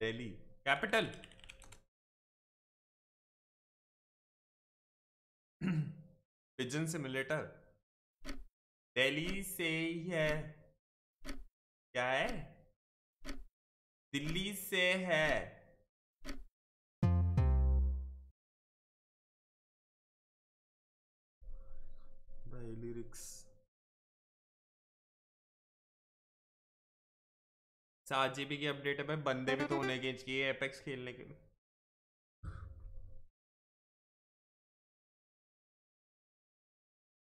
Delhi. Capital. Pigeon simulator Delhi से ही। है क्या है? दिल्ली से है। भाई लिरिक्स सात जीबी की अपडेट है बंदे भी तो होने के चाहिए एपेक्स खेलने के लिए।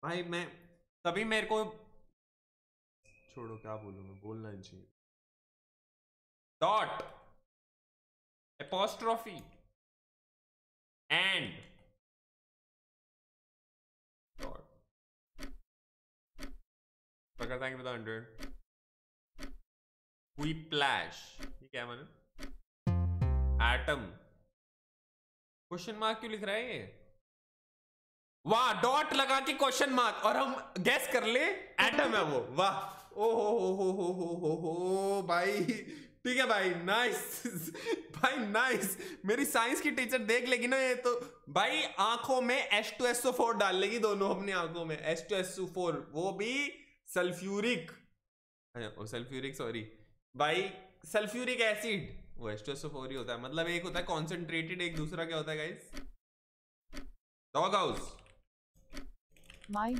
भाई, मैं, तभी मेरे को छोड़ो, क्या बोलूँ मैं? बोलना ही चाहिए। डॉट apostrophe and dot प्रकार थैंक यू Whiplash. ये क्या माने? एटम क्वेश्चन मार्क क्यों लिख रहा है ये? वाह डॉट लगा के क्वेश्चन मार्क और हम गैस कर ले एटम है वो। वाह। ओ हो हो हो हो हो हो हो, भाई। ठीक है भाई नाइस भाई नाइस मेरी साइंस की टीचर देख लेगी ना ये तो। भाई, आँखों में एस टू एस फोर डाल लेगी दोनों अपनी आँखों में। एस टू एस फोर वो भी सल्फ्यूरिक सल्फ्यूरिक सॉरी भाई, सल्फ्यूरिक एसिड। वो एस टू एस फोर ही होता है। मतलब एक होता है कॉन्सेंट्रेटेड एक दूसरा क्या होता है गाइस डॉग हाउस My